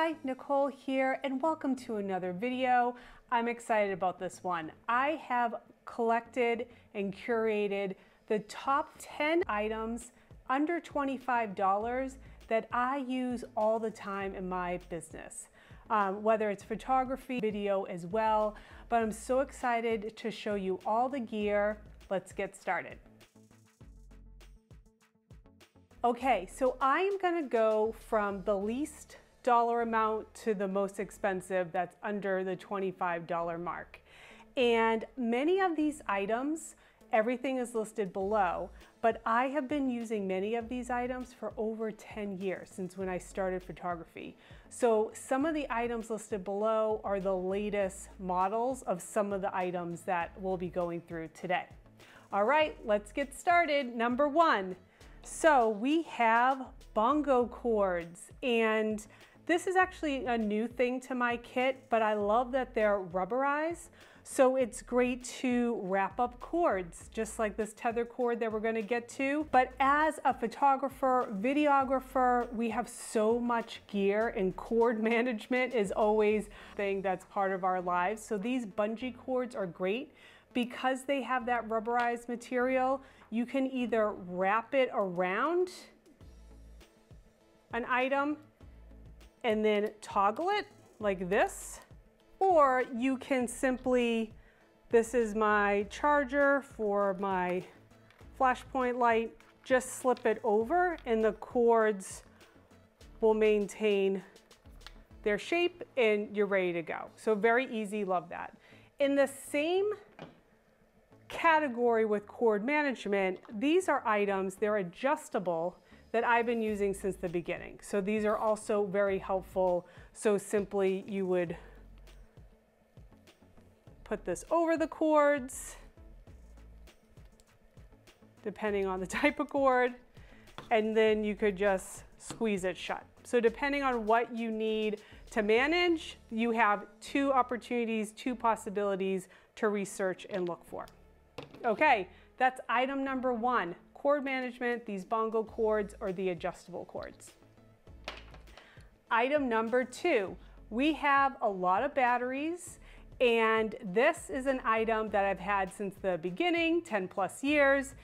Hi, Nicole here, and welcome to another video. I'm excited about this one. I have collected and curated the top 10 items under $25 that I use all the time in my business. Um, whether it's photography, video as well, but I'm so excited to show you all the gear. Let's get started. Okay, so I'm gonna go from the least dollar amount to the most expensive that's under the $25 mark. And many of these items, everything is listed below, but I have been using many of these items for over 10 years since when I started photography. So some of the items listed below are the latest models of some of the items that we'll be going through today. All right, let's get started. Number one. So we have bongo cords and this is actually a new thing to my kit, but I love that they're rubberized. So it's great to wrap up cords, just like this tether cord that we're gonna get to. But as a photographer, videographer, we have so much gear and cord management is always a thing that's part of our lives. So these bungee cords are great because they have that rubberized material, you can either wrap it around an item and then toggle it like this, or you can simply, this is my charger for my flashpoint light, just slip it over and the cords will maintain their shape and you're ready to go. So very easy, love that. In the same category with cord management, these are items, they're adjustable that I've been using since the beginning. So these are also very helpful. So simply you would put this over the cords, depending on the type of cord, and then you could just squeeze it shut. So depending on what you need to manage, you have two opportunities, two possibilities to research and look for. Okay, that's item number one cord management, these bongo cords, or the adjustable cords. Item number two, we have a lot of batteries and this is an item that I've had since the beginning, 10 plus years.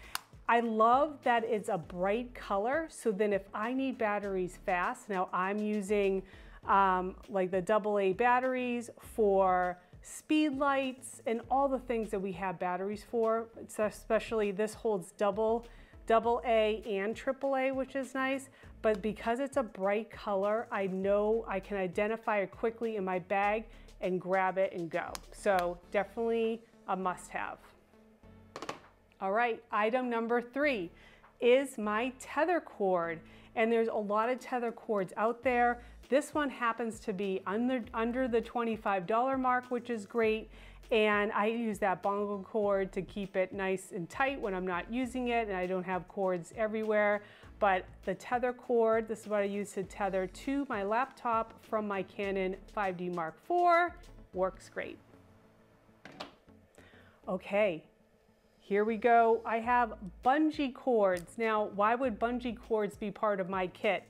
I love that it's a bright color. So then if I need batteries fast, now I'm using um, like the AA batteries for speed lights and all the things that we have batteries for, especially this holds double double A and triple A, which is nice. But because it's a bright color, I know I can identify it quickly in my bag and grab it and go. So definitely a must have. All right, item number three is my tether cord. And there's a lot of tether cords out there. This one happens to be under, under the $25 mark, which is great. And I use that bongo cord to keep it nice and tight when I'm not using it and I don't have cords everywhere. But the tether cord, this is what I use to tether to my laptop from my Canon 5D Mark IV, works great. Okay, here we go. I have bungee cords. Now, why would bungee cords be part of my kit?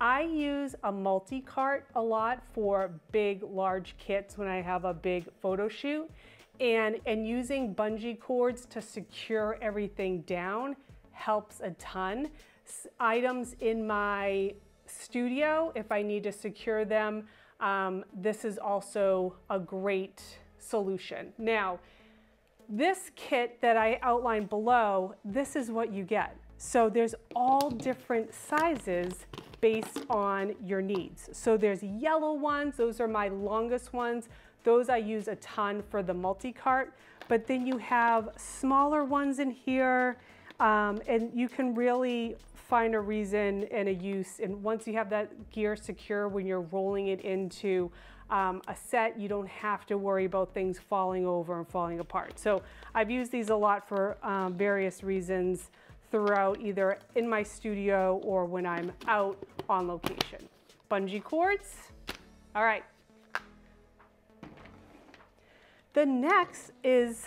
I use a multi-cart a lot for big, large kits when I have a big photo shoot. And, and using bungee cords to secure everything down helps a ton. S items in my studio, if I need to secure them, um, this is also a great solution. Now, this kit that I outlined below, this is what you get. So there's all different sizes based on your needs. So there's yellow ones, those are my longest ones. Those I use a ton for the multi-cart, but then you have smaller ones in here, um, and you can really find a reason and a use. And once you have that gear secure, when you're rolling it into um, a set, you don't have to worry about things falling over and falling apart. So I've used these a lot for um, various reasons throughout either in my studio or when I'm out on location. Bungee cords. All right. The next is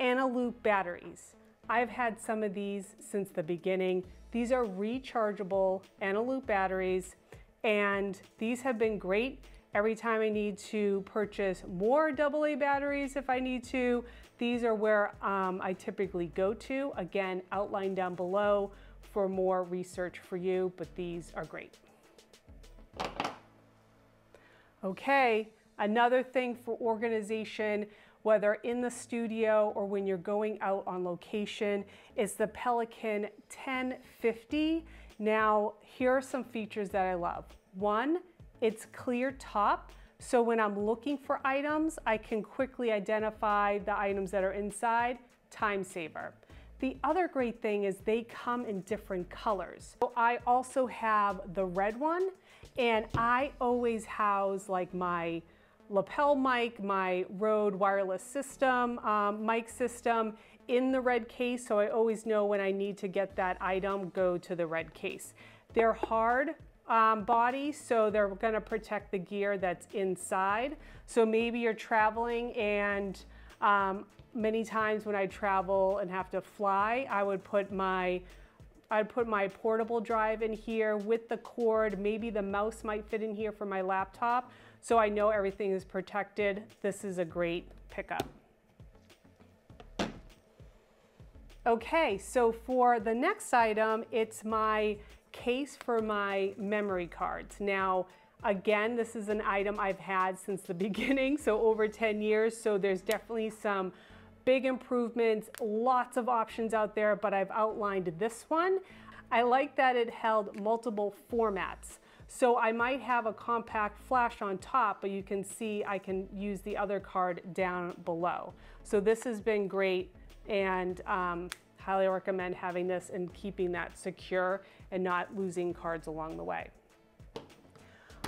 Eneloop batteries. I've had some of these since the beginning. These are rechargeable Eneloop batteries And these have been great. Every time I need to purchase more AA batteries if I need to, these are where um, I typically go to. Again, outline down below for more research for you, but these are great. Okay, another thing for organization, whether in the studio or when you're going out on location, is the Pelican 1050. Now, here are some features that I love. One, it's clear top, so when I'm looking for items, I can quickly identify the items that are inside, time saver. The other great thing is they come in different colors. So I also have the red one and I always house like my lapel mic, my Rode wireless system, um, mic system in the red case. So I always know when I need to get that item, go to the red case. They're hard um, body, so they're gonna protect the gear that's inside. So maybe you're traveling and um, many times when I travel and have to fly, I would put my I'd put my portable drive in here with the cord. Maybe the mouse might fit in here for my laptop. So I know everything is protected. This is a great pickup. Okay, so for the next item, it's my case for my memory cards. Now, again, this is an item I've had since the beginning, so over 10 years. So there's definitely some big improvements, lots of options out there, but I've outlined this one. I like that it held multiple formats. So I might have a compact flash on top, but you can see I can use the other card down below. So this has been great and um, highly recommend having this and keeping that secure and not losing cards along the way.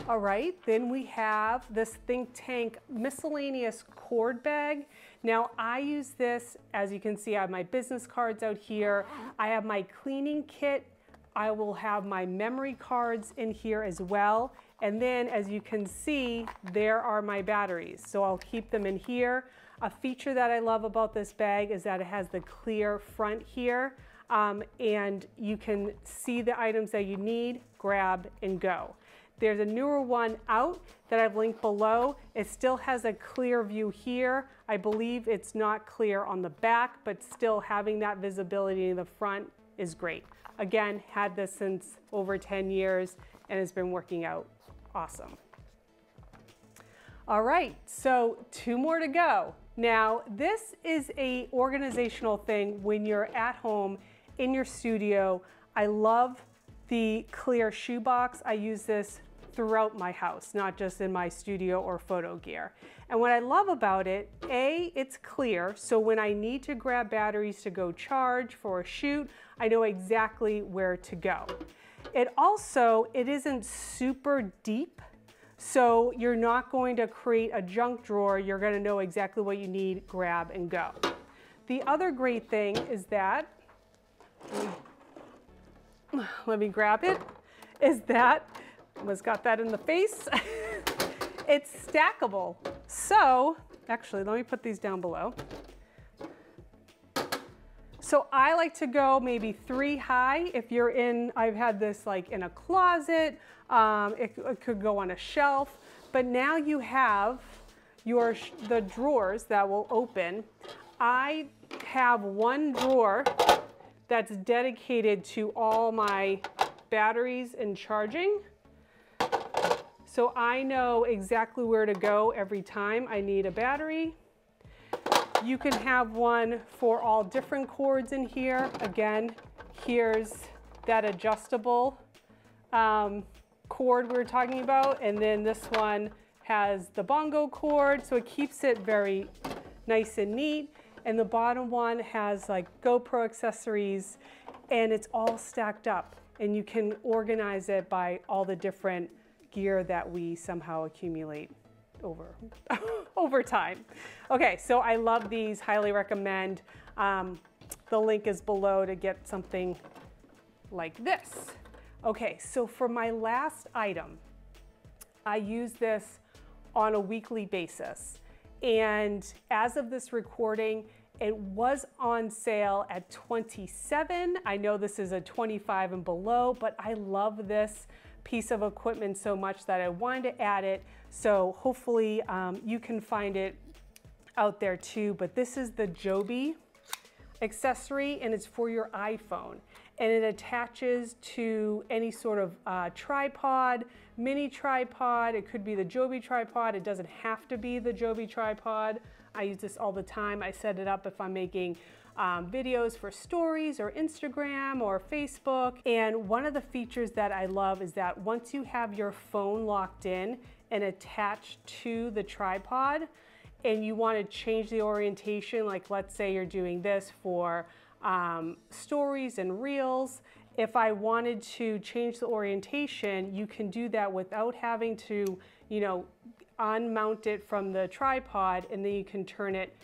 All right, then we have this Think Tank miscellaneous cord bag. Now I use this, as you can see, I have my business cards out here. I have my cleaning kit. I will have my memory cards in here as well. And then as you can see, there are my batteries. So I'll keep them in here. A feature that I love about this bag is that it has the clear front here. Um, and you can see the items that you need, grab and go. There's a newer one out that I've linked below. It still has a clear view here. I believe it's not clear on the back, but still having that visibility in the front is great. Again, had this since over 10 years and has been working out awesome. All right, so two more to go. Now, this is a organizational thing when you're at home in your studio. I love the clear shoebox. I use this throughout my house, not just in my studio or photo gear. And what I love about it, A, it's clear, so when I need to grab batteries to go charge for a shoot, I know exactly where to go. It also, it isn't super deep, so you're not going to create a junk drawer, you're gonna know exactly what you need, grab and go. The other great thing is that, let me grab it, is that was got that in the face. it's stackable. So, actually, let me put these down below. So I like to go maybe three high. If you're in, I've had this like in a closet, um, it, it could go on a shelf, but now you have your, the drawers that will open. I have one drawer that's dedicated to all my batteries and charging. So I know exactly where to go every time I need a battery. You can have one for all different cords in here. Again, here's that adjustable um, cord we were talking about. And then this one has the bongo cord, so it keeps it very nice and neat. And the bottom one has like GoPro accessories and it's all stacked up and you can organize it by all the different gear that we somehow accumulate over, over time. Okay, so I love these, highly recommend. Um, the link is below to get something like this. Okay, so for my last item, I use this on a weekly basis. And as of this recording, it was on sale at 27. I know this is a 25 and below, but I love this piece of equipment so much that I wanted to add it. So hopefully um, you can find it out there too. But this is the Joby accessory and it's for your iPhone. And it attaches to any sort of uh, tripod, mini tripod. It could be the Joby tripod. It doesn't have to be the Joby tripod. I use this all the time. I set it up if I'm making um, videos for stories or Instagram or Facebook. And one of the features that I love is that once you have your phone locked in and attached to the tripod, and you want to change the orientation, like let's say you're doing this for um, stories and reels, if I wanted to change the orientation, you can do that without having to, you know, unmount it from the tripod and then you can turn it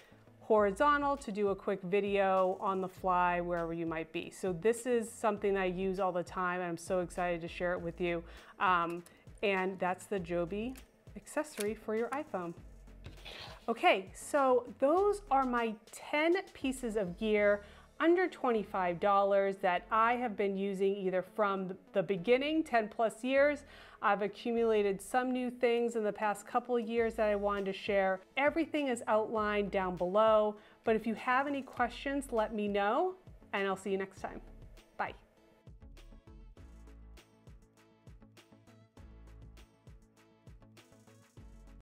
horizontal to do a quick video on the fly wherever you might be. So this is something I use all the time and I'm so excited to share it with you. Um, and that's the Joby accessory for your iPhone. Okay, so those are my 10 pieces of gear under $25 that I have been using either from the beginning, 10 plus years. I've accumulated some new things in the past couple of years that I wanted to share. Everything is outlined down below, but if you have any questions, let me know, and I'll see you next time. Bye.